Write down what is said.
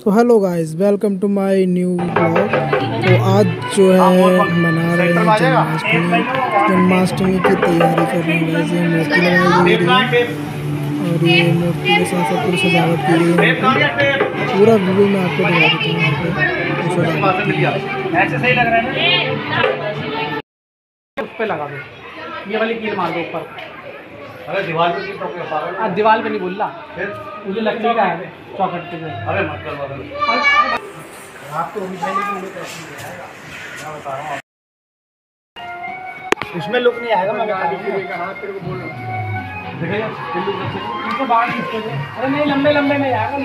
तो hello guys welcome to my new blog तो आज जो है, मना रहे हैं जन्माष्टमी जन्माष्टमी की तैयारी कर रहे हैं ये मूर्ति लगाई गई है। और ये मूर्ति के साथ साथ पूरी सजावट की गई है। पूरा वीडियो में आपको दिखा देता हूँ यहाँ पे। ऐसे सही लग रहा है उस लगा दो। ये वाली कील मार दो ऊपर। अरे दीवार पे क्यों टोके दीवार पे नहीं बोल रहा। मुझे लकड़ी का है चौखट पे अरे मत कर पागल आपको इसमें लुक नहीं आएगा मैं बता दूँ। देखिए बाहर अरे नहीं लंबे लंबे में आएगा।